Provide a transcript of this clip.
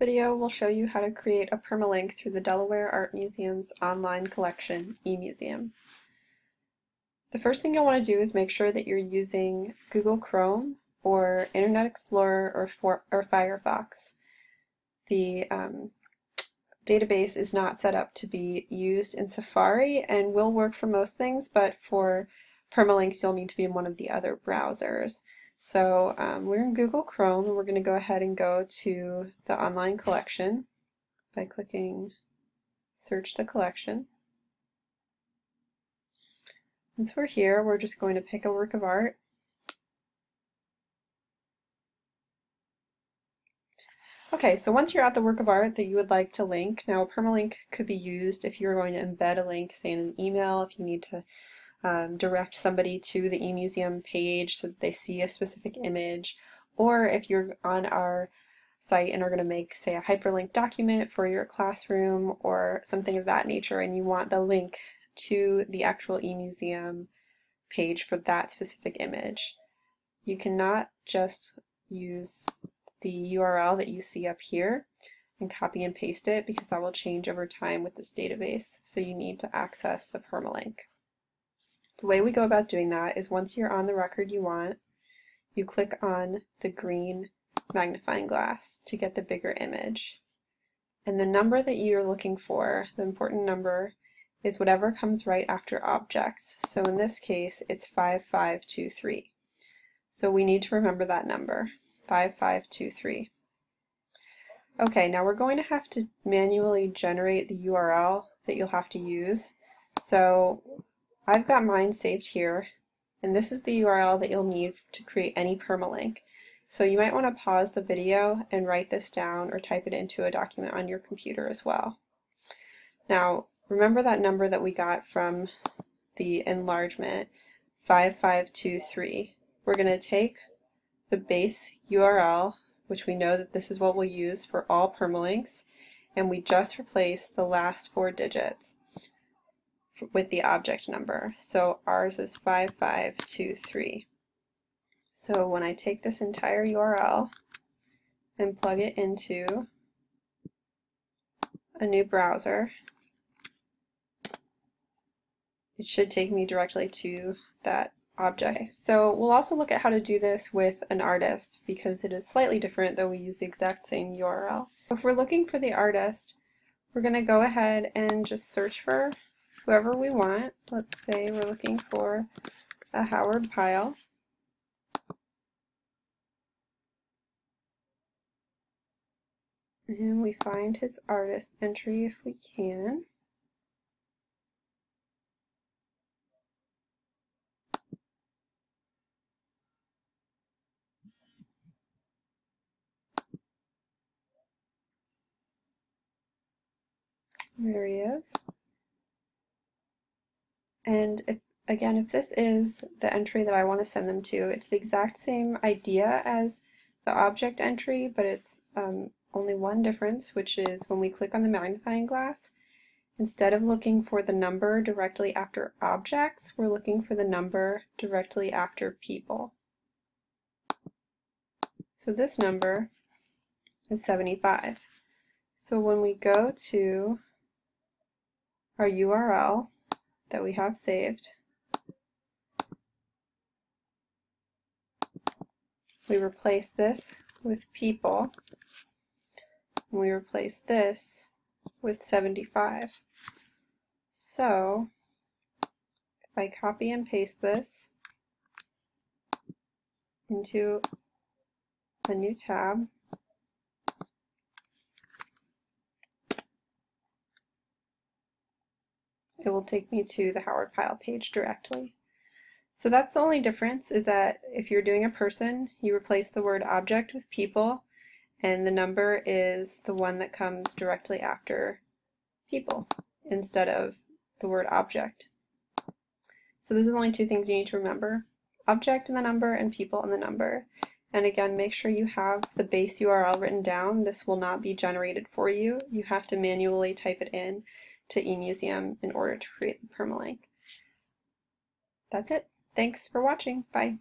video will show you how to create a permalink through the Delaware Art Museum's online collection, eMuseum. The first thing you'll want to do is make sure that you're using Google Chrome or Internet Explorer or, for, or Firefox. The um, database is not set up to be used in Safari and will work for most things, but for permalinks you'll need to be in one of the other browsers. So um, we're in Google Chrome and we're going to go ahead and go to the online collection by clicking search the collection. Once we're here, we're just going to pick a work of art. Okay, so once you're at the work of art that you would like to link, now a permalink could be used if you're going to embed a link, say in an email, if you need to um, direct somebody to the eMuseum page so that they see a specific image, or if you're on our site and are going to make, say, a hyperlink document for your classroom or something of that nature, and you want the link to the actual eMuseum page for that specific image. You cannot just use the URL that you see up here and copy and paste it because that will change over time with this database. So you need to access the permalink. The way we go about doing that is once you're on the record you want, you click on the green magnifying glass to get the bigger image. And the number that you're looking for, the important number, is whatever comes right after objects. So in this case, it's 5523. So we need to remember that number, 5523. Okay, now we're going to have to manually generate the URL that you'll have to use. So I've got mine saved here, and this is the URL that you'll need to create any permalink. So you might want to pause the video and write this down or type it into a document on your computer as well. Now, remember that number that we got from the enlargement, 5523. We're going to take the base URL, which we know that this is what we'll use for all permalinks, and we just replace the last four digits with the object number. So ours is 5523. So when I take this entire URL and plug it into a new browser, it should take me directly to that object. So we'll also look at how to do this with an artist because it is slightly different though we use the exact same URL. If we're looking for the artist, we're going to go ahead and just search for whoever we want. Let's say we're looking for a Howard Pyle. And we find his artist entry if we can. There he is. And if, again, if this is the entry that I want to send them to, it's the exact same idea as the object entry, but it's um, only one difference, which is when we click on the magnifying glass, instead of looking for the number directly after objects, we're looking for the number directly after people. So this number is 75. So when we go to our URL, that we have saved. We replace this with people. And we replace this with 75. So, if I copy and paste this into a new tab, it will take me to the Howard Pyle page directly. So that's the only difference is that if you're doing a person, you replace the word object with people, and the number is the one that comes directly after people instead of the word object. So those are the only two things you need to remember. Object and the number and people and the number. And again, make sure you have the base URL written down. This will not be generated for you. You have to manually type it in to eMuseum in order to create the permalink. That's it. Thanks for watching. Bye.